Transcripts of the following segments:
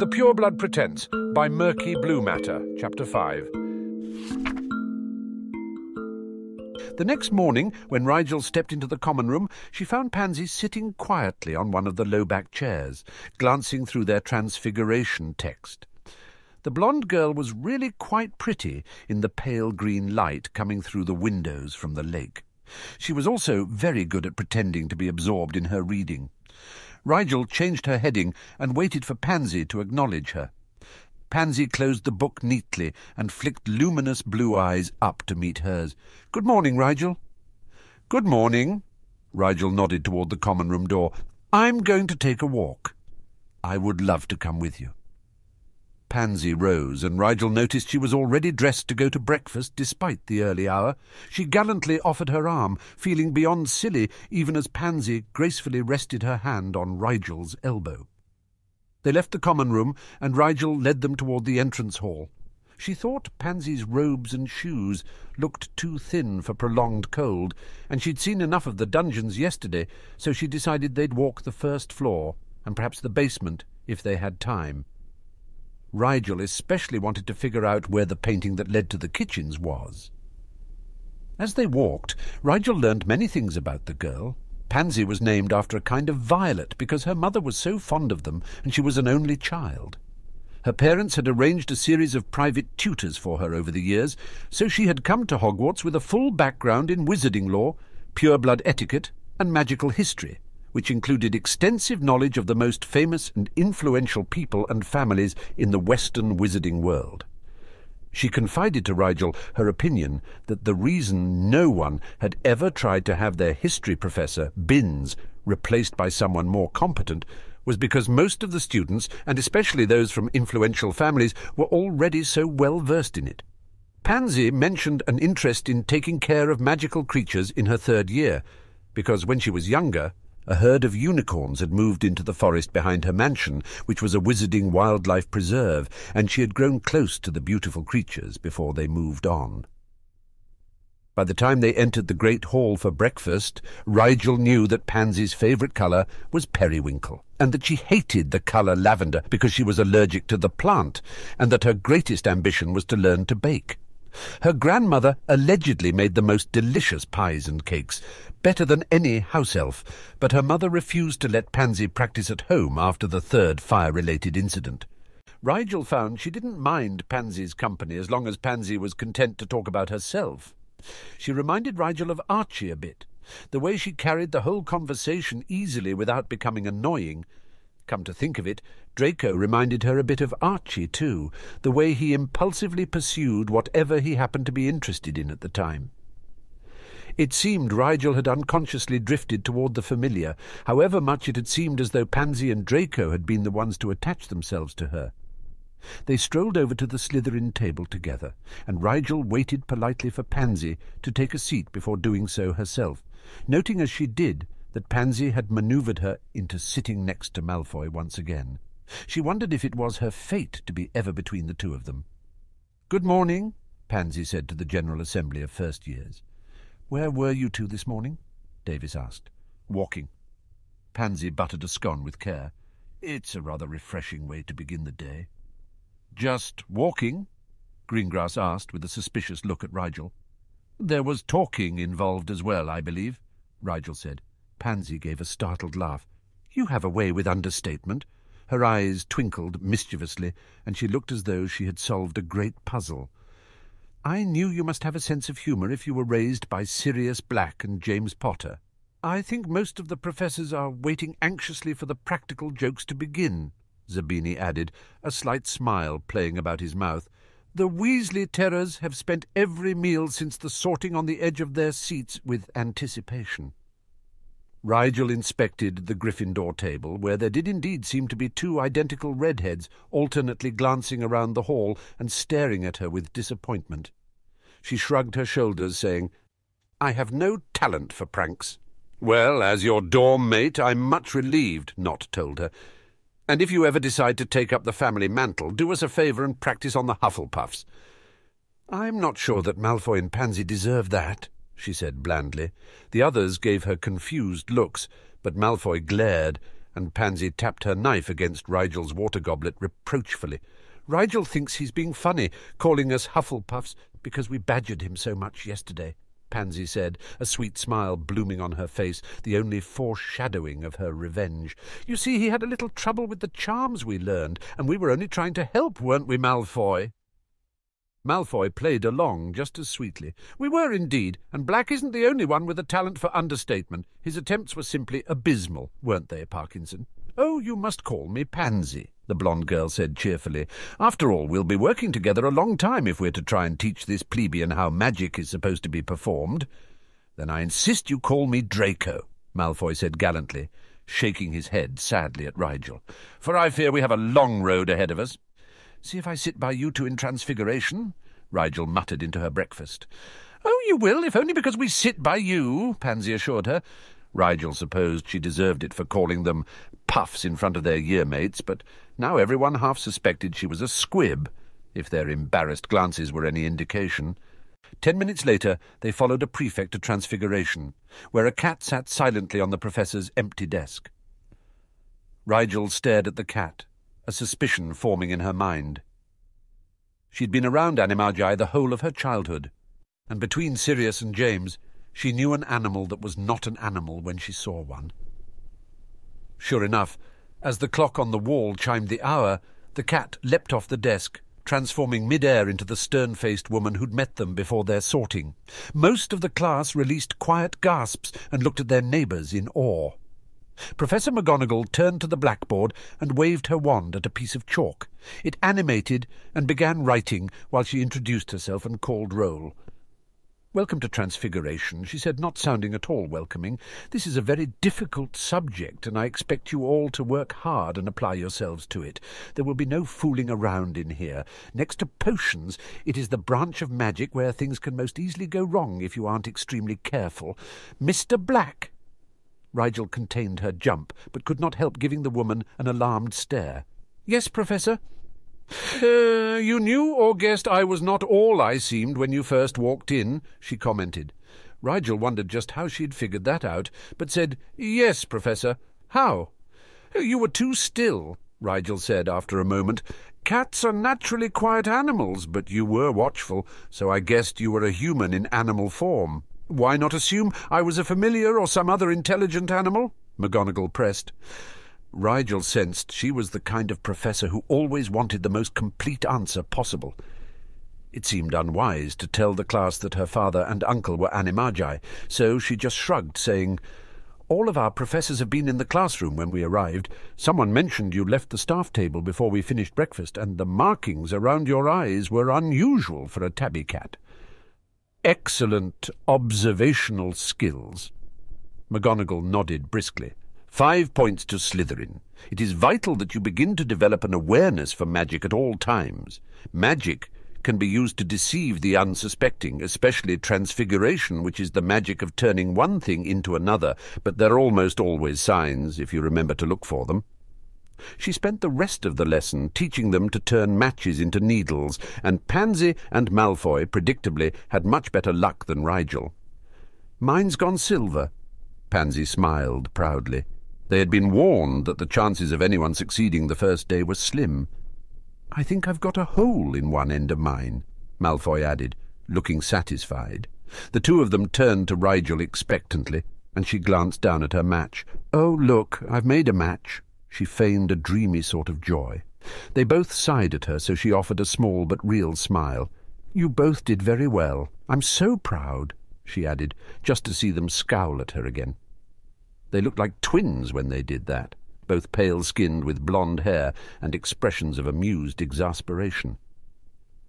The Pure Blood Pretense by Murky Blue Matter, Chapter 5. The next morning, when Rigel stepped into the common room, she found Pansy sitting quietly on one of the low-back chairs, glancing through their transfiguration text. The blonde girl was really quite pretty in the pale green light coming through the windows from the lake. She was also very good at pretending to be absorbed in her reading. Rigel changed her heading and waited for Pansy to acknowledge her. Pansy closed the book neatly and flicked luminous blue eyes up to meet hers. Good morning, Rigel. Good morning. Rigel nodded toward the common room door. I'm going to take a walk. I would love to come with you. Pansy rose, and Rigel noticed she was already dressed to go to breakfast despite the early hour. She gallantly offered her arm, feeling beyond silly even as Pansy gracefully rested her hand on Rigel's elbow. They left the common room, and Rigel led them toward the entrance hall. She thought Pansy's robes and shoes looked too thin for prolonged cold, and she'd seen enough of the dungeons yesterday, so she decided they'd walk the first floor, and perhaps the basement, if they had time. Rigel especially wanted to figure out where the painting that led to the kitchens was. As they walked, Rigel learned many things about the girl. Pansy was named after a kind of violet because her mother was so fond of them and she was an only child. Her parents had arranged a series of private tutors for her over the years, so she had come to Hogwarts with a full background in wizarding lore, pure-blood etiquette, and magical history which included extensive knowledge of the most famous and influential people and families in the Western wizarding world. She confided to Rigel her opinion that the reason no one had ever tried to have their history professor, Binns, replaced by someone more competent was because most of the students, and especially those from influential families, were already so well versed in it. Pansy mentioned an interest in taking care of magical creatures in her third year, because when she was younger, a herd of unicorns had moved into the forest behind her mansion, which was a wizarding wildlife preserve, and she had grown close to the beautiful creatures before they moved on. By the time they entered the great hall for breakfast, Rigel knew that Pansy's favourite colour was periwinkle, and that she hated the colour lavender because she was allergic to the plant, and that her greatest ambition was to learn to bake. Her grandmother allegedly made the most delicious pies and cakes, better than any house elf, but her mother refused to let Pansy practice at home after the third fire-related incident. Rigel found she didn't mind Pansy's company as long as Pansy was content to talk about herself. She reminded Rigel of Archie a bit, the way she carried the whole conversation easily without becoming annoying, Come to think of it, Draco reminded her a bit of Archie, too, the way he impulsively pursued whatever he happened to be interested in at the time. It seemed Rigel had unconsciously drifted toward the familiar, however much it had seemed as though Pansy and Draco had been the ones to attach themselves to her. They strolled over to the Slytherin table together, and Rigel waited politely for Pansy to take a seat before doing so herself, noting as she did that Pansy had manoeuvred her into sitting next to Malfoy once again. She wondered if it was her fate to be ever between the two of them. Good morning, Pansy said to the General Assembly of First Years. Where were you two this morning? Davis asked. Walking. Pansy buttered a scone with care. It's a rather refreshing way to begin the day. Just walking? Greengrass asked with a suspicious look at Rigel. There was talking involved as well, I believe, Rigel said. Pansy gave a startled laugh. You have a way with understatement. Her eyes twinkled mischievously, and she looked as though she had solved a great puzzle. I knew you must have a sense of humour if you were raised by Sirius Black and James Potter. I think most of the professors are waiting anxiously for the practical jokes to begin, Zabini added, a slight smile playing about his mouth. The Weasley terrors have spent every meal since the sorting on the edge of their seats with anticipation. Rigel inspected the Gryffindor table, where there did indeed seem to be two identical redheads alternately glancing around the hall and staring at her with disappointment. She shrugged her shoulders, saying, I have no talent for pranks. Well, as your dorm mate, I'm much relieved, Nott told her. And if you ever decide to take up the family mantle, do us a favour and practice on the Hufflepuffs. I'm not sure that Malfoy and Pansy deserve that, she said blandly. The others gave her confused looks, but Malfoy glared, and Pansy tapped her knife against Rigel's water goblet reproachfully. Rigel thinks he's being funny, calling us Hufflepuffs because we badgered him so much yesterday. Pansy said, a sweet smile blooming on her face, the only foreshadowing of her revenge. You see, he had a little trouble with the charms we learned, and we were only trying to help, weren't we, Malfoy? Malfoy played along just as sweetly. We were indeed, and Black isn't the only one with a talent for understatement. His attempts were simply abysmal, weren't they, Parkinson? Oh, you must call me Pansy, the blonde girl said cheerfully. After all, we'll be working together a long time if we're to try and teach this plebeian how magic is supposed to be performed. Then I insist you call me Draco, Malfoy said gallantly, shaking his head sadly at Rigel, for I fear we have a long road ahead of us. See if I sit by you two in transfiguration, Rigel muttered into her breakfast. Oh, you will, if only because we sit by you, Pansy assured her. Rigel supposed she deserved it for calling them puffs in front of their year-mates, but now everyone half suspected she was a squib, if their embarrassed glances were any indication. Ten minutes later, they followed a prefect to Transfiguration, where a cat sat silently on the professor's empty desk. Rigel stared at the cat, a suspicion forming in her mind. She'd been around Animagi the whole of her childhood, and between Sirius and James, she knew an animal that was not an animal when she saw one. Sure enough, as the clock on the wall chimed the hour, the cat leapt off the desk, transforming mid-air into the stern-faced woman who'd met them before their sorting. Most of the class released quiet gasps and looked at their neighbours in awe. Professor McGonagall turned to the blackboard and waved her wand at a piece of chalk. It animated and began writing while she introduced herself and called roll. Welcome to Transfiguration, she said, not sounding at all welcoming. This is a very difficult subject, and I expect you all to work hard and apply yourselves to it. There will be no fooling around in here. Next to potions, it is the branch of magic where things can most easily go wrong if you aren't extremely careful. Mr. Black! Rigel contained her jump, but could not help giving the woman an alarmed stare. Yes, Professor? Uh, you knew or guessed I was not all I seemed when you first walked in, she commented. Rigel wondered just how she had figured that out, but said, Yes, Professor. How? You were too still, Rigel said after a moment. Cats are naturally quiet animals, but you were watchful, so I guessed you were a human in animal form. Why not assume I was a familiar or some other intelligent animal? McGonagall pressed. Rigel sensed she was the kind of professor who always wanted the most complete answer possible. It seemed unwise to tell the class that her father and uncle were animagi, so she just shrugged, saying, All of our professors have been in the classroom when we arrived. Someone mentioned you left the staff table before we finished breakfast, and the markings around your eyes were unusual for a tabby cat. Excellent observational skills. McGonagall nodded briskly. Five points to Slytherin. It is vital that you begin to develop an awareness for magic at all times. Magic can be used to deceive the unsuspecting, especially transfiguration, which is the magic of turning one thing into another, but there are almost always signs, if you remember to look for them. She spent the rest of the lesson teaching them to turn matches into needles, and Pansy and Malfoy, predictably, had much better luck than Rigel. Mine's gone silver. Pansy smiled proudly. They had been warned that the chances of anyone succeeding the first day were slim. I think I've got a hole in one end of mine, Malfoy added, looking satisfied. The two of them turned to Rigel expectantly, and she glanced down at her match. Oh, look, I've made a match. She feigned a dreamy sort of joy. They both sighed at her, so she offered a small but real smile. You both did very well. I'm so proud, she added, just to see them scowl at her again. They looked like twins when they did that, both pale-skinned with blonde hair and expressions of amused exasperation.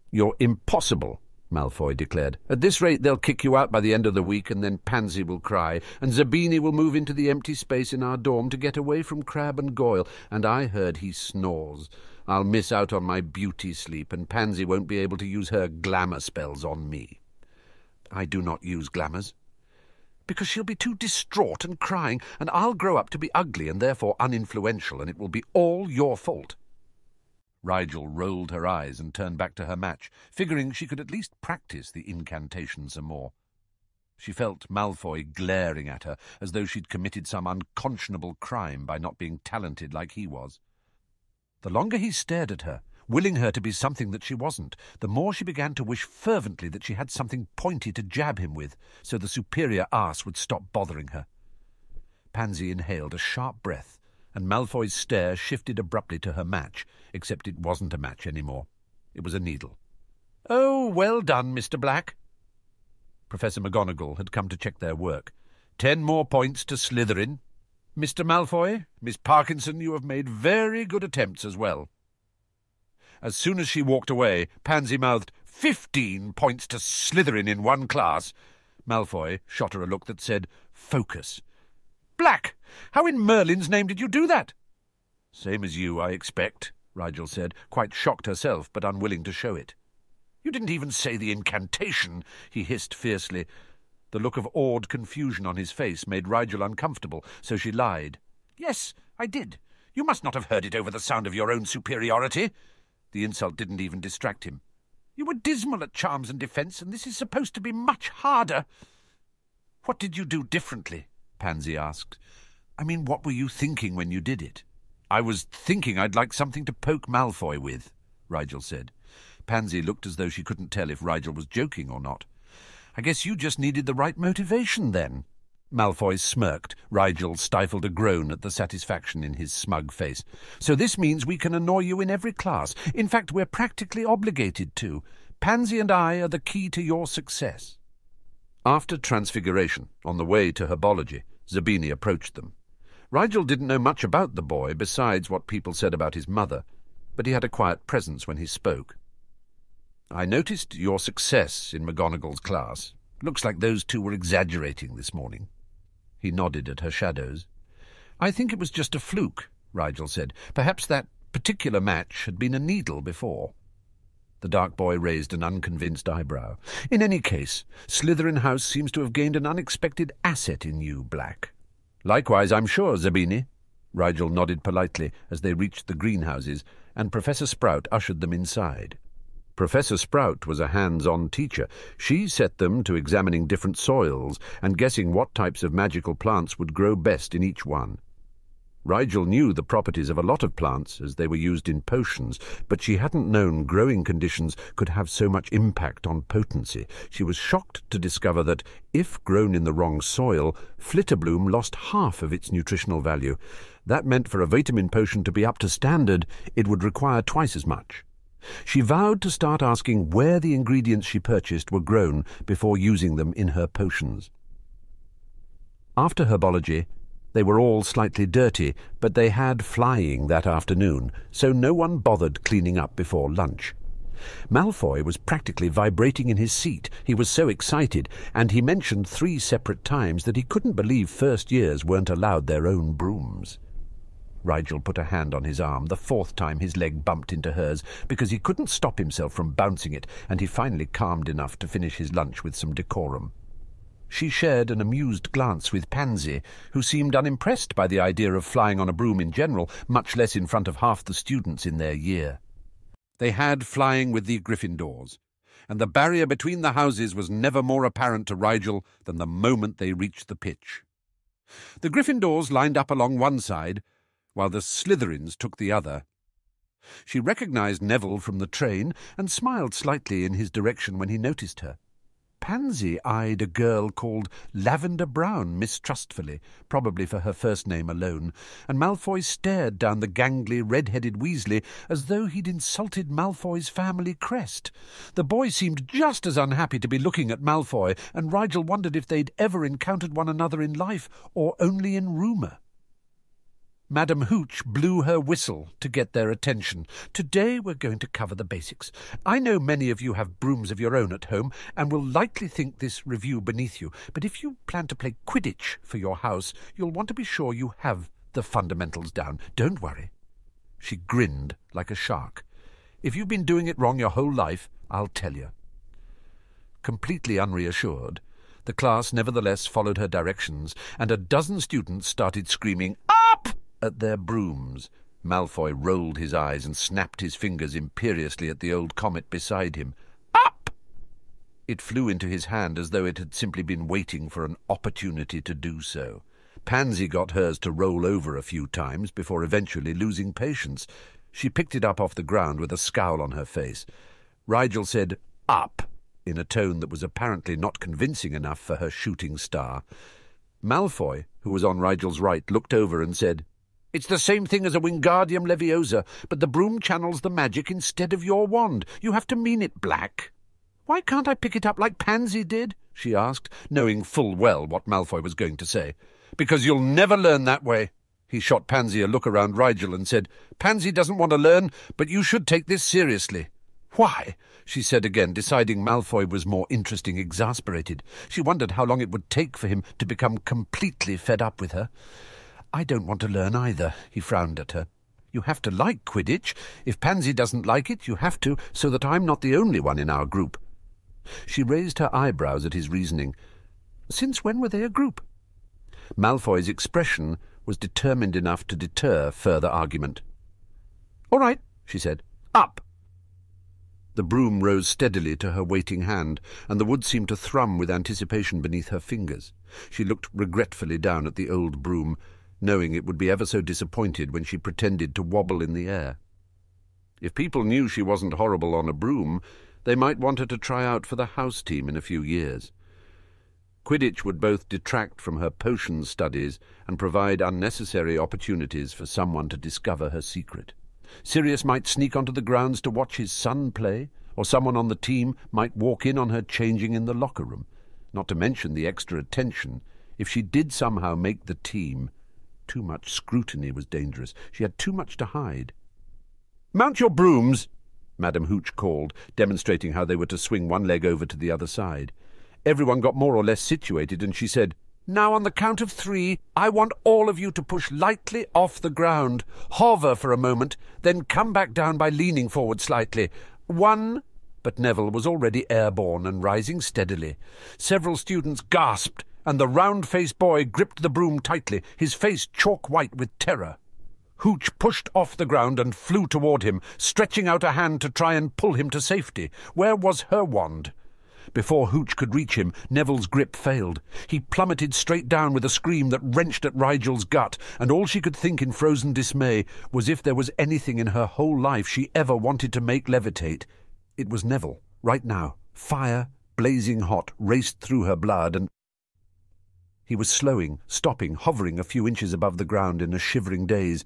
You're impossible, Malfoy declared. At this rate they'll kick you out by the end of the week, and then Pansy will cry, and Zabini will move into the empty space in our dorm to get away from Crabbe and Goyle, and I heard he snores. I'll miss out on my beauty sleep, and Pansy won't be able to use her glamour spells on me. I do not use glamours, because she'll be too distraught and crying, and I'll grow up to be ugly and therefore uninfluential, and it will be all your fault. Rigel rolled her eyes and turned back to her match, figuring she could at least practice the incantation some more. She felt Malfoy glaring at her as though she'd committed some unconscionable crime by not being talented like he was. The longer he stared at her, willing her to be something that she wasn't, the more she began to wish fervently that she had something pointy to jab him with, so the superior ass would stop bothering her. Pansy inhaled a sharp breath, and Malfoy's stare shifted abruptly to her match, except it wasn't a match any more. It was a needle. Oh, well done, Mr. Black, Professor McGonagall had come to check their work. Ten more points to Slytherin. Mr. Malfoy, Miss Parkinson, you have made very good attempts as well. As soon as she walked away, Pansy mouthed, Fifteen points to Slytherin in one class. Malfoy shot her a look that said, Focus. Black! How in Merlin's name did you do that? Same as you, I expect, Rigel said, quite shocked herself, but unwilling to show it. You didn't even say the incantation, he hissed fiercely. The look of awed confusion on his face made Rigel uncomfortable, so she lied. Yes, I did. You must not have heard it over the sound of your own superiority. The insult didn't even distract him. You were dismal at charms and defence, and this is supposed to be much harder. What did you do differently? Pansy asked. I mean, what were you thinking when you did it? I was thinking I'd like something to poke Malfoy with, Rigel said. Pansy looked as though she couldn't tell if Rigel was joking or not. I guess you just needed the right motivation, then. Malfoy smirked. Rigel stifled a groan at the satisfaction in his smug face. So this means we can annoy you in every class. In fact, we're practically obligated to. Pansy and I are the key to your success. After Transfiguration, on the way to herbology, Zabini approached them. Rigel didn't know much about the boy besides what people said about his mother, but he had a quiet presence when he spoke. I noticed your success in McGonagall's class. Looks like those two were exaggerating this morning. He nodded at her shadows. I think it was just a fluke, Rigel said. Perhaps that particular match had been a needle before. The dark boy raised an unconvinced eyebrow. In any case, Slytherin House seems to have gained an unexpected asset in you, Black. Likewise, I'm sure, Zabini. Rigel nodded politely as they reached the greenhouses, and Professor Sprout ushered them inside. Professor Sprout was a hands-on teacher. She set them to examining different soils and guessing what types of magical plants would grow best in each one. Rigel knew the properties of a lot of plants as they were used in potions, but she hadn't known growing conditions could have so much impact on potency. She was shocked to discover that, if grown in the wrong soil, Flitterbloom lost half of its nutritional value. That meant for a vitamin potion to be up to standard, it would require twice as much. She vowed to start asking where the ingredients she purchased were grown before using them in her potions. After herbology, they were all slightly dirty, but they had flying that afternoon, so no one bothered cleaning up before lunch. Malfoy was practically vibrating in his seat. He was so excited, and he mentioned three separate times that he couldn't believe first years weren't allowed their own brooms. Rigel put a hand on his arm, the fourth time his leg bumped into hers, because he couldn't stop himself from bouncing it, and he finally calmed enough to finish his lunch with some decorum. She shared an amused glance with Pansy, who seemed unimpressed by the idea of flying on a broom in general, much less in front of half the students in their year. They had flying with the Gryffindors, and the barrier between the houses was never more apparent to Rigel than the moment they reached the pitch. The Gryffindors lined up along one side, while the Slytherins took the other. She recognized Neville from the train and smiled slightly in his direction when he noticed her. Pansy eyed a girl called Lavender Brown mistrustfully, probably for her first name alone, and Malfoy stared down the gangly, red-headed Weasley as though he'd insulted Malfoy's family crest. The boy seemed just as unhappy to be looking at Malfoy, and Rigel wondered if they'd ever encountered one another in life or only in rumour. Madam Hooch blew her whistle to get their attention. Today we're going to cover the basics. I know many of you have brooms of your own at home and will likely think this review beneath you, but if you plan to play Quidditch for your house, you'll want to be sure you have the fundamentals down. Don't worry. She grinned like a shark. If you've been doing it wrong your whole life, I'll tell you. Completely unreassured, the class nevertheless followed her directions, and a dozen students started screaming! At their brooms. Malfoy rolled his eyes and snapped his fingers imperiously at the old comet beside him. Up! It flew into his hand as though it had simply been waiting for an opportunity to do so. Pansy got hers to roll over a few times before eventually losing patience. She picked it up off the ground with a scowl on her face. Rigel said, Up, in a tone that was apparently not convincing enough for her shooting star. Malfoy, who was on Rigel's right, looked over and said, It's the same thing as a Wingardium Leviosa, but the broom channels the magic instead of your wand. You have to mean it, Black. Why can't I pick it up like Pansy did? she asked, knowing full well what Malfoy was going to say. Because you'll never learn that way. He shot Pansy a look around Rigel and said, Pansy doesn't want to learn, but you should take this seriously. Why? she said again, deciding Malfoy was more interesting, exasperated. She wondered how long it would take for him to become completely fed up with her. I don't want to learn either, he frowned at her. You have to like Quidditch. If Pansy doesn't like it, you have to, so that I'm not the only one in our group. She raised her eyebrows at his reasoning. Since when were they a group? Malfoy's expression was determined enough to deter further argument. All right, she said. Up! The broom rose steadily to her waiting hand, and the wood seemed to thrum with anticipation beneath her fingers. She looked regretfully down at the old broom, knowing it would be ever so disappointed when she pretended to wobble in the air. If people knew she wasn't horrible on a broom, they might want her to try out for the house team in a few years. Quidditch would both detract from her potion studies and provide unnecessary opportunities for someone to discover her secret. Sirius might sneak onto the grounds to watch his son play, or someone on the team might walk in on her changing in the locker room, not to mention the extra attention. If she did somehow make the team, too much scrutiny was dangerous. She had too much to hide. Mount your brooms, Madame Hooch called, demonstrating how they were to swing one leg over to the other side. Everyone got more or less situated, and she said, Now on the count of three, I want all of you to push lightly off the ground, hover for a moment, then come back down by leaning forward slightly. One. But Neville was already airborne and rising steadily. Several students gasped, and the round-faced boy gripped the broom tightly, his face chalk white with terror. Hooch pushed off the ground and flew toward him, stretching out a hand to try and pull him to safety. Where was her wand? Before Hooch could reach him, Neville's grip failed. He plummeted straight down with a scream that wrenched at Rigel's gut, and all she could think in frozen dismay was if there was anything in her whole life she ever wanted to make levitate. It was Neville, right now. Fire, blazing hot, raced through her blood, and he was slowing, stopping, hovering a few inches above the ground in a shivering daze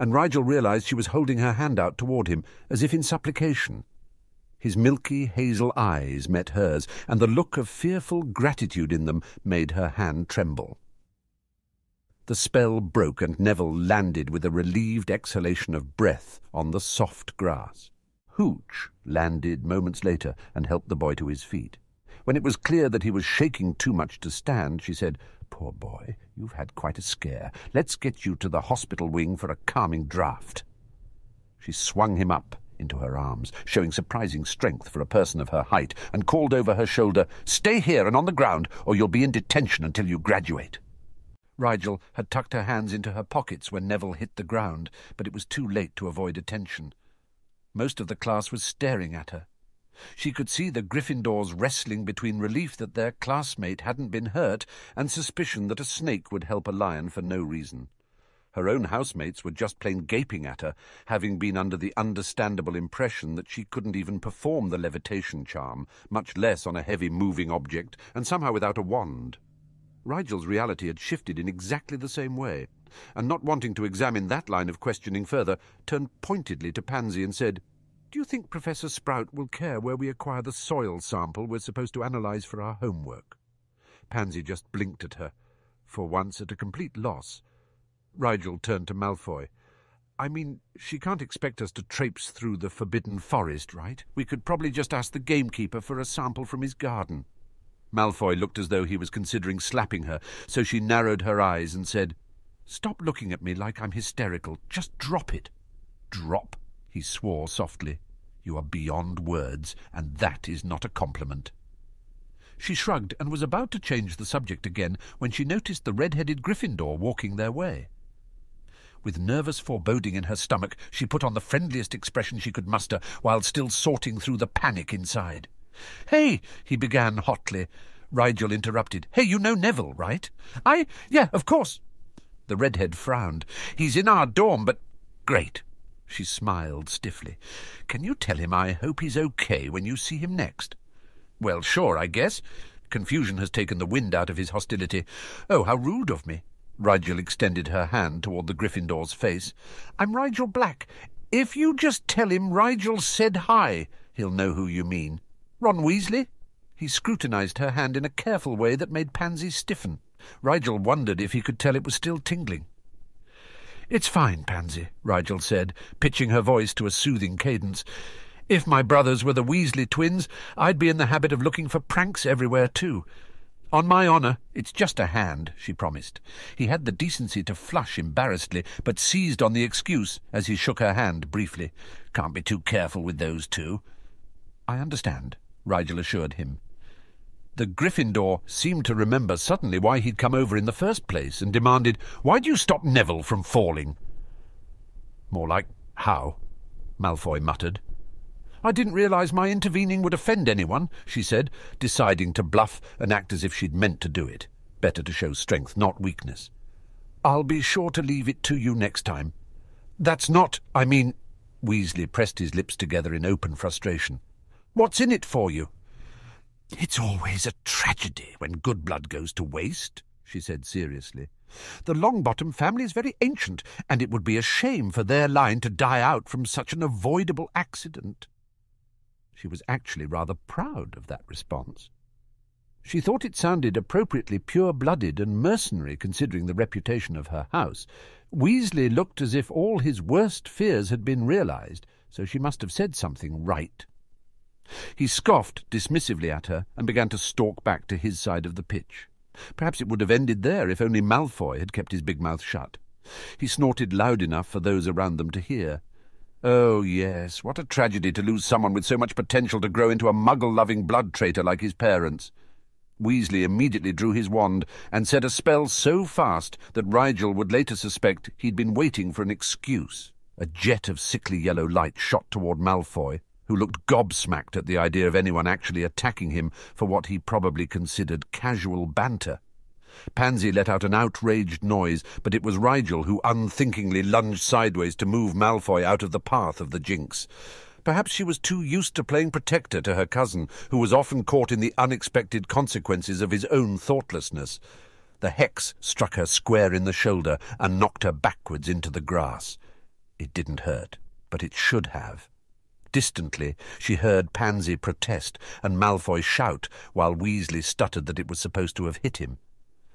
and Rigel realized she was holding her hand out toward him, as if in supplication. His milky hazel eyes met hers, and the look of fearful gratitude in them made her hand tremble. The spell broke, and Neville landed with a relieved exhalation of breath on the soft grass. Hooch landed moments later and helped the boy to his feet. When it was clear that he was shaking too much to stand, she said, Poor boy, you've had quite a scare. Let's get you to the hospital wing for a calming draught. She swung him up into her arms, showing surprising strength for a person of her height, and called over her shoulder, Stay here and on the ground, or you'll be in detention until you graduate. Rigel had tucked her hands into her pockets when Neville hit the ground, but it was too late to avoid attention. Most of the class was staring at her. She could see the Gryffindors wrestling between relief that their classmate hadn't been hurt and suspicion that a snake would help a lion for no reason. Her own housemates were just plain gaping at her, having been under the understandable impression that she couldn't even perform the levitation charm, much less on a heavy moving object, and somehow without a wand. Rigel's reality had shifted in exactly the same way, and not wanting to examine that line of questioning further, turned pointedly to Pansy and said, do you think Professor Sprout will care where we acquire the soil sample we're supposed to analyze for our homework? Pansy just blinked at her, for once at a complete loss. Rigel turned to Malfoy. I mean, she can't expect us to traipse through the forbidden forest, right? We could probably just ask the gamekeeper for a sample from his garden. Malfoy looked as though he was considering slapping her, so she narrowed her eyes and said, Stop looking at me like I'm hysterical. Just drop it. Drop? He swore softly. You are beyond words, and that is not a compliment. She shrugged and was about to change the subject again when she noticed the red-headed Gryffindor walking their way. With nervous foreboding in her stomach, she put on the friendliest expression she could muster while still sorting through the panic inside. Hey, he began hotly. Rigel interrupted. Hey, you know Neville, right? I... yeah, of course. The redhead frowned. He's in our dorm, but... Great. She smiled stiffly. Can you tell him I hope he's okay when you see him next? Well, sure, I guess. Confusion has taken the wind out of his hostility. Oh, how rude of me. Rigel extended her hand toward the Gryffindor's face. I'm Rigel Black. If you just tell him Rigel said hi, he'll know who you mean. Ron Weasley? He scrutinized her hand in a careful way that made Pansy stiffen. Rigel wondered if he could tell it was still tingling. It's fine, Pansy, Rigel said, pitching her voice to a soothing cadence. If my brothers were the Weasley twins, I'd be in the habit of looking for pranks everywhere, too. On my honour, it's just a hand, she promised. He had the decency to flush embarrassedly, but seized on the excuse as he shook her hand briefly. Can't be too careful with those two. I understand, Rigel assured him. The Gryffindor seemed to remember suddenly why he'd come over in the first place, and demanded, Why do you stop Neville from falling? More like, how? Malfoy muttered. I didn't realise my intervening would offend anyone, she said, deciding to bluff and act as if she'd meant to do it. Better to show strength, not weakness. I'll be sure to leave it to you next time. That's not, I mean... Weasley pressed his lips together in open frustration. What's in it for you? It's always a tragedy when good blood goes to waste, she said seriously. The Longbottom family is very ancient, and it would be a shame for their line to die out from such an avoidable accident. She was actually rather proud of that response. She thought it sounded appropriately pure-blooded and mercenary considering the reputation of her house. Weasley looked as if all his worst fears had been realized, so she must have said something right. He scoffed dismissively at her and began to stalk back to his side of the pitch. Perhaps it would have ended there if only Malfoy had kept his big mouth shut. He snorted loud enough for those around them to hear. Oh, yes, what a tragedy to lose someone with so much potential to grow into a muggle-loving blood traitor like his parents. Weasley immediately drew his wand and said a spell so fast that Rigel would later suspect he'd been waiting for an excuse. A jet of sickly yellow light shot toward Malfoy, who looked gobsmacked at the idea of anyone actually attacking him for what he probably considered casual banter. Pansy let out an outraged noise, but it was Rigel who unthinkingly lunged sideways to move Malfoy out of the path of the Jinx. Perhaps she was too used to playing protector to her cousin, who was often caught in the unexpected consequences of his own thoughtlessness. The hex struck her square in the shoulder and knocked her backwards into the grass. It didn't hurt, but it should have. Distantly, she heard Pansy protest and Malfoy shout, while Weasley stuttered that it was supposed to have hit him.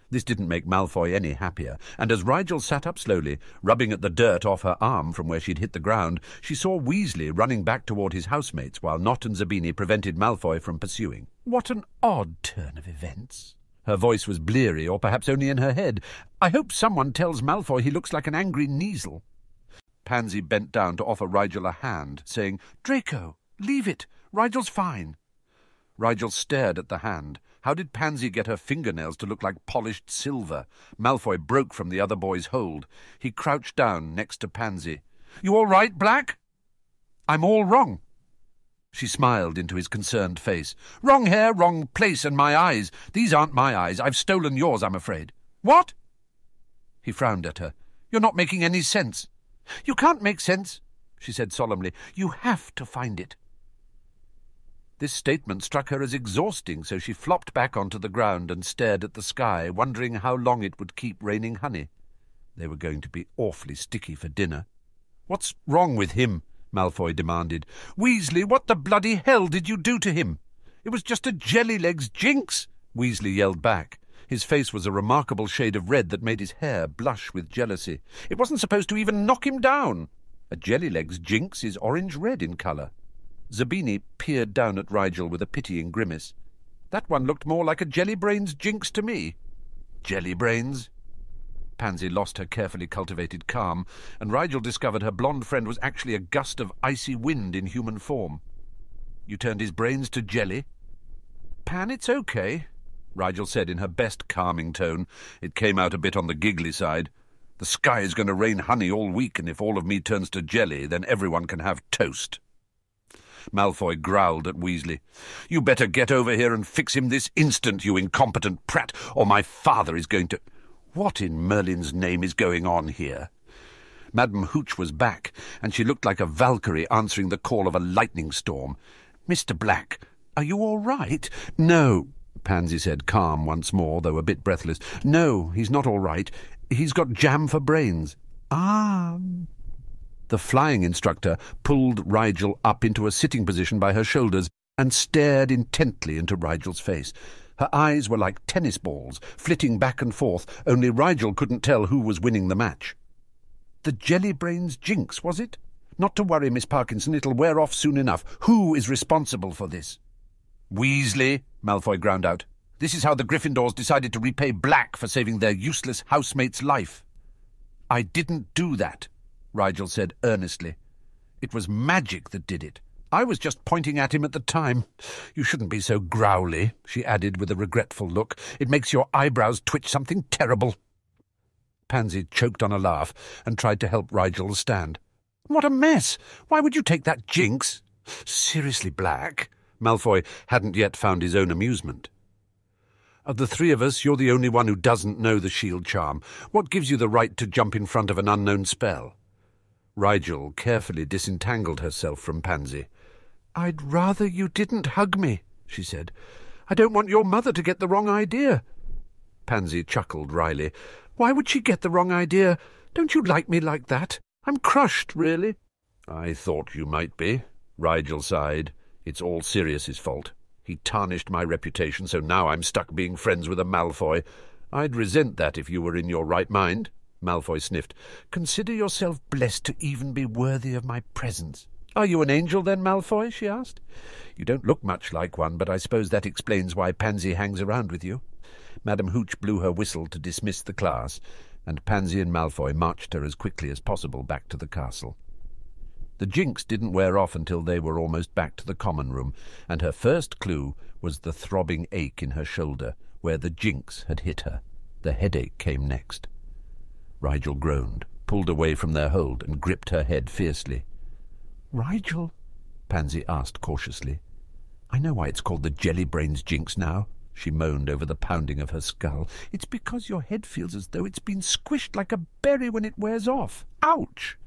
This didn't make Malfoy any happier, and as Rigel sat up slowly, rubbing at the dirt off her arm from where she'd hit the ground, she saw Weasley running back toward his housemates while Nott and Zabini prevented Malfoy from pursuing. What an odd turn of events! Her voice was bleary, or perhaps only in her head. I hope someone tells Malfoy he looks like an angry Kneazle. Pansy bent down to offer Rigel a hand, saying, Draco, leave it. Rigel's fine. Rigel stared at the hand. How did Pansy get her fingernails to look like polished silver? Malfoy broke from the other boy's hold. He crouched down next to Pansy. You all right, Black? I'm all wrong. She smiled into his concerned face. Wrong hair, wrong place, and my eyes. These aren't my eyes. I've stolen yours, I'm afraid. What? He frowned at her. You're not making any sense. You can't make sense, she said solemnly. You have to find it. This statement struck her as exhausting, so she flopped back onto the ground and stared at the sky, wondering how long it would keep raining honey. They were going to be awfully sticky for dinner. What's wrong with him? Malfoy demanded. Weasley, what the bloody hell did you do to him? It was just a jelly-legs jinx, Weasley yelled back. His face was a remarkable shade of red that made his hair blush with jealousy. It wasn't supposed to even knock him down. A jelly-legs jinx is orange-red in colour. Zabini peered down at Rigel with a pitying grimace. That one looked more like a jelly-brains jinx to me. Jelly-brains? Pansy lost her carefully cultivated calm, and Rigel discovered her blonde friend was actually a gust of icy wind in human form. You turned his brains to jelly? Pan, it's okay. Rigel said in her best calming tone. It came out a bit on the giggly side. The sky is going to rain honey all week, and if all of me turns to jelly, then everyone can have toast. Malfoy growled at Weasley. You better get over here and fix him this instant, you incompetent prat, or my father is going to... What in Merlin's name is going on here? Madam Hooch was back, and she looked like a Valkyrie answering the call of a lightning storm. Mr. Black, are you all right? No, Pansy said, calm once more, though a bit breathless. No, he's not all right. He's got jam for brains. Ah. The flying instructor pulled Rigel up into a sitting position by her shoulders and stared intently into Rigel's face. Her eyes were like tennis balls, flitting back and forth, only Rigel couldn't tell who was winning the match. The Jellybrains jinx, was it? Not to worry, Miss Parkinson, it'll wear off soon enough. Who is responsible for this? Weasley, Malfoy ground out. This is how the Gryffindors decided to repay Black for saving their useless housemate's life. I didn't do that, Rigel said earnestly. It was magic that did it. I was just pointing at him at the time. You shouldn't be so growly, she added with a regretful look. It makes your eyebrows twitch something terrible. Pansy choked on a laugh and tried to help Rigel stand. What a mess! Why would you take that jinx? Seriously, Black, Malfoy hadn't yet found his own amusement. Of the three of us, you're the only one who doesn't know the shield charm. What gives you the right to jump in front of an unknown spell? Rigel carefully disentangled herself from Pansy. I'd rather you didn't hug me, she said. I don't want your mother to get the wrong idea. Pansy chuckled wryly. Why would she get the wrong idea? Don't you like me like that? I'm crushed, really. I thought you might be, Rigel sighed. It's all Sirius's fault. He tarnished my reputation, so now I'm stuck being friends with a Malfoy. I'd resent that if you were in your right mind. Malfoy sniffed. Consider yourself blessed to even be worthy of my presence. Are you an angel, then, Malfoy? she asked. You don't look much like one, but I suppose that explains why Pansy hangs around with you. Madame Hooch blew her whistle to dismiss the class, and Pansy and Malfoy marched her as quickly as possible back to the castle. The jinx didn't wear off until they were almost back to the common room, and her first clue was the throbbing ache in her shoulder, where the jinx had hit her. The headache came next. Rigel groaned, pulled away from their hold, and gripped her head fiercely. Rigel? Pansy asked cautiously. I know why it's called the Jellybrains jinx now, she moaned over the pounding of her skull. It's because your head feels as though it's been squished like a berry when it wears off. Ouch!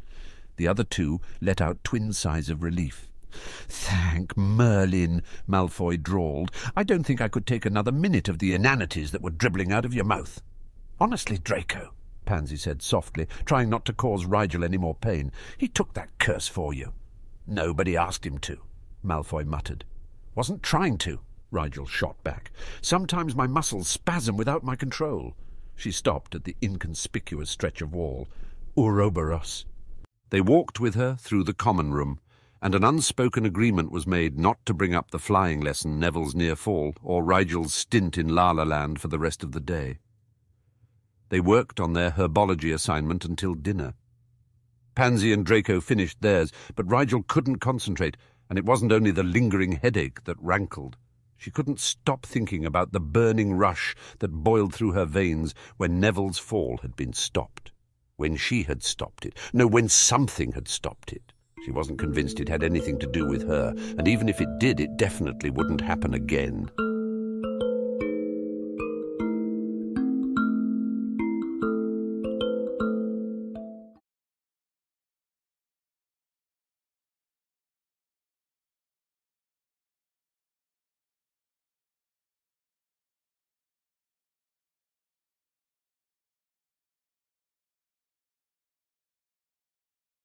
The other two let out twin sighs of relief. Thank Merlin, Malfoy drawled. I don't think I could take another minute of the inanities that were dribbling out of your mouth. Honestly, Draco, Pansy said softly, trying not to cause Rigel any more pain. He took that curse for you. Nobody asked him to, Malfoy muttered. Wasn't trying to, Rigel shot back. Sometimes my muscles spasm without my control. She stopped at the inconspicuous stretch of wall. Ouroboros. They walked with her through the common room, and an unspoken agreement was made not to bring up the flying lesson Neville's near fall or Rigel's stint in Lala Land for the rest of the day. They worked on their herbology assignment until dinner. Pansy and Draco finished theirs, but Rigel couldn't concentrate, and it wasn't only the lingering headache that rankled. She couldn't stop thinking about the burning rush that boiled through her veins when Neville's fall had been stopped when she had stopped it. No, when something had stopped it. She wasn't convinced it had anything to do with her, and even if it did, it definitely wouldn't happen again.